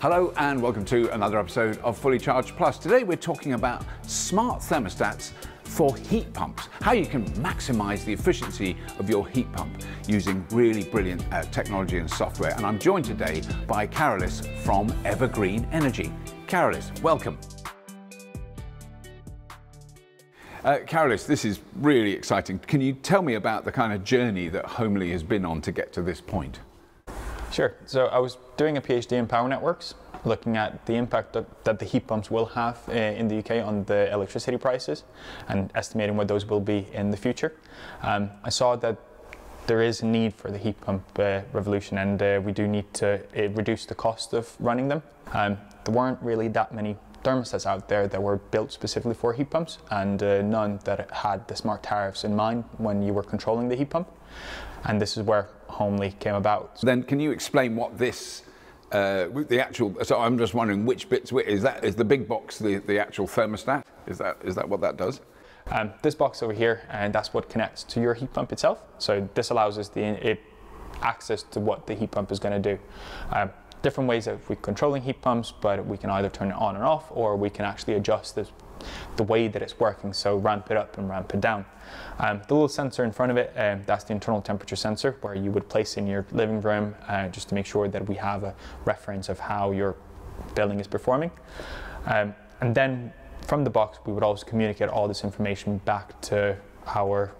Hello and welcome to another episode of Fully Charged Plus. Today we're talking about smart thermostats for heat pumps, how you can maximize the efficiency of your heat pump using really brilliant uh, technology and software. And I'm joined today by Karolis from Evergreen Energy. Karolis, welcome. Uh, Karolis, this is really exciting. Can you tell me about the kind of journey that Homely has been on to get to this point? Sure. So I was doing a PhD in power networks, looking at the impact that, that the heat pumps will have uh, in the UK on the electricity prices and estimating what those will be in the future. Um, I saw that there is a need for the heat pump uh, revolution and uh, we do need to reduce the cost of running them. Um, there weren't really that many thermostats out there that were built specifically for heat pumps and uh, none that had the smart tariffs in mind when you were controlling the heat pump. And this is where Homely came about. Then can you explain what this uh, the actual so I'm just wondering which bits is that is the big box the, the actual thermostat is that is that what that does um, this box over here and that's what connects to your heat pump itself so this allows us the it, access to what the heat pump is going to do um, different ways of controlling heat pumps, but we can either turn it on and off, or we can actually adjust the, the way that it's working, so ramp it up and ramp it down. Um, the little sensor in front of it, um, that's the internal temperature sensor, where you would place in your living room, uh, just to make sure that we have a reference of how your building is performing. Um, and then from the box, we would also communicate all this information back to our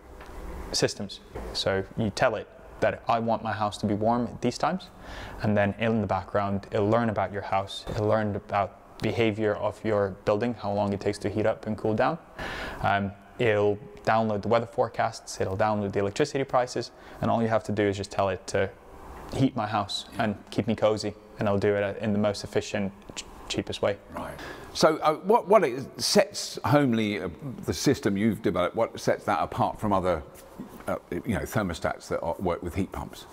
systems. So you tell it that I want my house to be warm at these times. And then in the background, it'll learn about your house. It'll learn about behavior of your building, how long it takes to heat up and cool down. Um, it'll download the weather forecasts, it'll download the electricity prices, and all you have to do is just tell it to heat my house and keep me cozy, and it'll do it in the most efficient, cheapest way. Right. So uh, what, what it sets Homely, uh, the system you've developed, what sets that apart from other uh, you know, thermostats that are, work with heat pumps?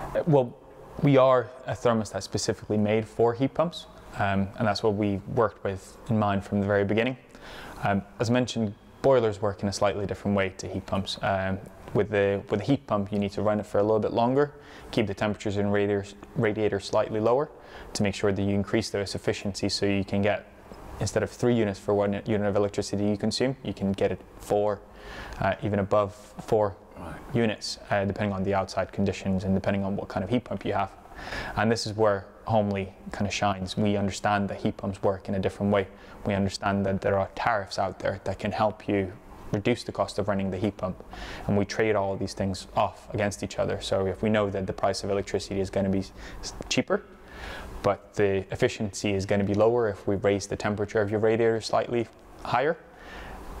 Uh, well, we are a thermostat specifically made for heat pumps, um, and that's what we worked with in mind from the very beginning. Um, as mentioned, boilers work in a slightly different way to heat pumps. Um, with the with the heat pump, you need to run it for a little bit longer, keep the temperatures in radiators, radiator slightly lower, to make sure that you increase those efficiency, so you can get instead of three units for one unit of electricity you consume, you can get it four, uh, even above four right. units, uh, depending on the outside conditions and depending on what kind of heat pump you have. And this is where Homely kind of shines. We understand that heat pumps work in a different way. We understand that there are tariffs out there that can help you reduce the cost of running the heat pump. And we trade all these things off against each other. So if we know that the price of electricity is going to be cheaper, but the efficiency is going to be lower if we raise the temperature of your radiator slightly higher,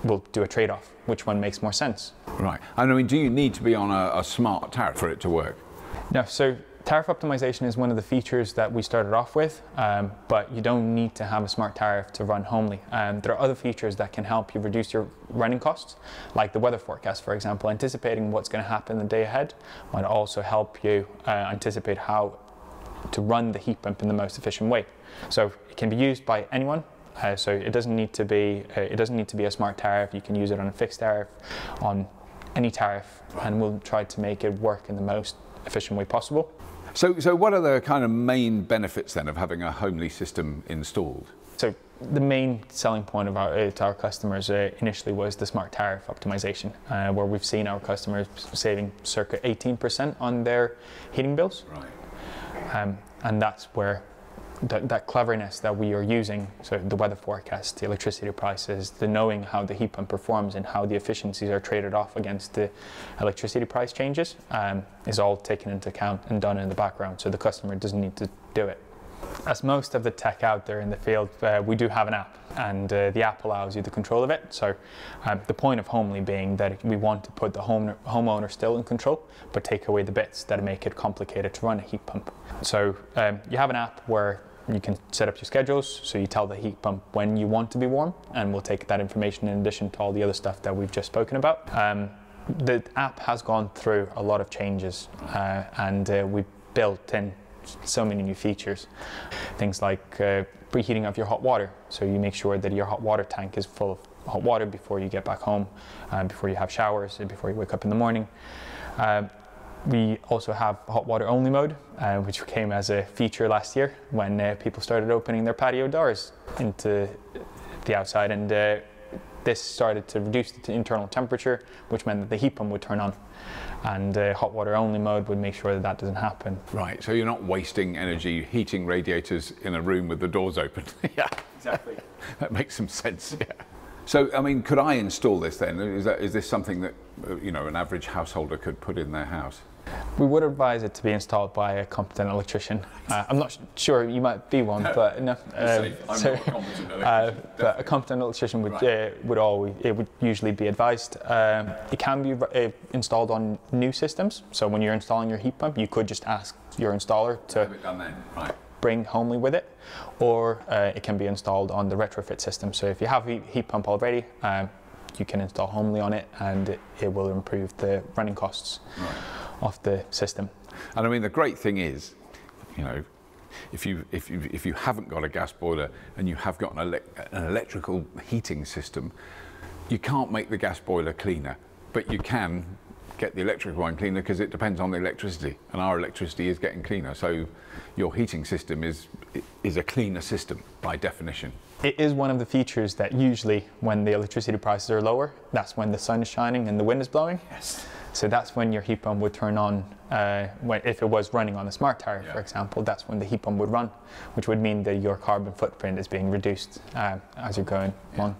we'll do a trade-off. Which one makes more sense? Right. And I mean, do you need to be on a, a smart tariff for it to work? No. So tariff optimization is one of the features that we started off with, um, but you don't need to have a smart tariff to run Homely. Um, there are other features that can help you reduce your running costs, like the weather forecast, for example. Anticipating what's going to happen the day ahead might also help you uh, anticipate how to run the heat pump in the most efficient way. So it can be used by anyone, uh, so it doesn't need to be uh, it doesn't need to be a smart tariff. You can use it on a fixed tariff, on any tariff, and we'll try to make it work in the most efficient way possible. So, so what are the kind of main benefits then of having a homely system installed? So the main selling point of our, uh, to our customers uh, initially was the smart tariff optimization, uh, where we've seen our customers saving circa 18% on their heating bills. Right. Um, and that's where that, that cleverness that we are using, so the weather forecast, the electricity prices, the knowing how the heat pump performs and how the efficiencies are traded off against the electricity price changes, um, is all taken into account and done in the background, so the customer doesn't need to do it. As most of the tech out there in the field, uh, we do have an app, and uh, the app allows you the control of it. So, um, the point of Homely being that we want to put the home, homeowner still in control, but take away the bits that make it complicated to run a heat pump. So, um, you have an app where you can set up your schedules, so you tell the heat pump when you want to be warm, and we'll take that information in addition to all the other stuff that we've just spoken about. Um, the app has gone through a lot of changes, uh, and uh, we've built in so many new features. Things like uh, preheating of your hot water, so you make sure that your hot water tank is full of hot water before you get back home, uh, before you have showers, before you wake up in the morning. Uh, we also have hot water only mode, uh, which came as a feature last year when uh, people started opening their patio doors into the outside, and uh, this started to reduce the internal temperature, which meant that the heat pump would turn on. And uh, hot water only mode would make sure that that doesn't happen. Right, so you're not wasting energy heating radiators in a room with the doors open. yeah, exactly. that makes some sense. Yeah. So, I mean, could I install this then? Is, that, is this something that, uh, you know, an average householder could put in their house? We would advise it to be installed by a competent electrician. Uh, I'm not sure you might be one, but no. Um, I'm so, not a competent electrician. Uh, but a competent electrician would right. uh, would always it would usually be advised. Um, it can be uh, installed on new systems. So when you're installing your heat pump, you could just ask your installer to right. bring Homely with it, or uh, it can be installed on the retrofit system. So if you have a heat pump already. Um, you can install Homely on it, and it, it will improve the running costs. Right of the system. And I mean, the great thing is, you know, if you, if you, if you haven't got a gas boiler and you have got an, an electrical heating system, you can't make the gas boiler cleaner, but you can get the electric one cleaner because it depends on the electricity and our electricity is getting cleaner. So your heating system is is a cleaner system by definition. It is one of the features that usually when the electricity prices are lower that's when the sun is shining and the wind is blowing. Yes so that's when your heat pump would turn on. Uh, when, if it was running on a smart tire, yeah. for example, that's when the heat pump would run, which would mean that your carbon footprint is being reduced uh, as you're going yeah. on.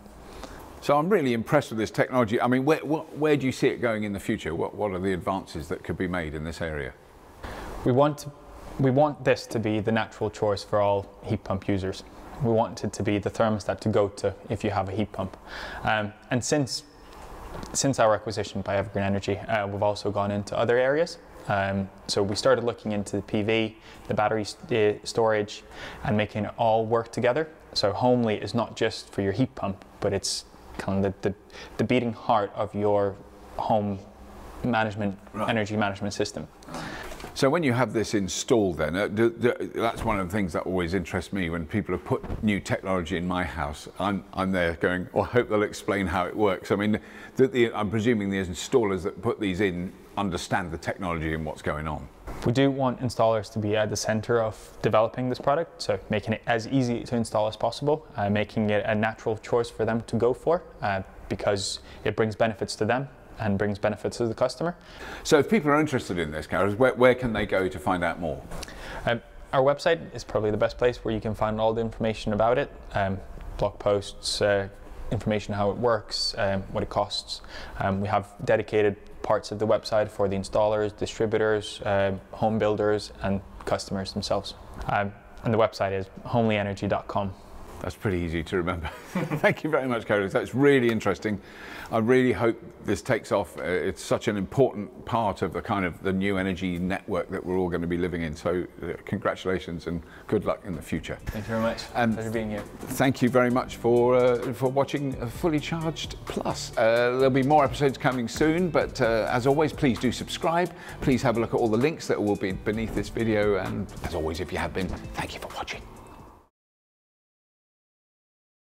So I'm really impressed with this technology. I mean, where, where do you see it going in the future? What, what are the advances that could be made in this area? We want, to, we want this to be the natural choice for all heat pump users. We want it to be the thermostat to go to if you have a heat pump. Um, and since since our acquisition by Evergreen Energy, uh, we've also gone into other areas. Um, so we started looking into the PV, the battery st storage, and making it all work together. So Homely is not just for your heat pump, but it's kind of the, the, the beating heart of your home management, right. energy management system. So when you have this installed then, uh, do, do, that's one of the things that always interests me when people have put new technology in my house. I'm, I'm there going, well, I hope they'll explain how it works. I mean, the, the, I'm presuming the installers that put these in understand the technology and what's going on. We do want installers to be at the center of developing this product, so making it as easy to install as possible, uh, making it a natural choice for them to go for uh, because it brings benefits to them and brings benefits to the customer. So if people are interested in this, Carol, where, where can they go to find out more? Um, our website is probably the best place where you can find all the information about it, um, blog posts, uh, information how it works, um, what it costs. Um, we have dedicated parts of the website for the installers, distributors, uh, home builders and customers themselves. Um, and the website is homelyenergy.com. That's pretty easy to remember. Thank you very much, Carlos. That's really interesting. I really hope this takes off. Uh, it's such an important part of the kind of the new energy network that we're all going to be living in. So uh, congratulations and good luck in the future. Thank you very much. And Pleasure being here. Thank you very much for uh, for watching Fully Charged Plus. Uh, there'll be more episodes coming soon, but uh, as always, please do subscribe. Please have a look at all the links that will be beneath this video. And as always, if you have been, thank you for watching.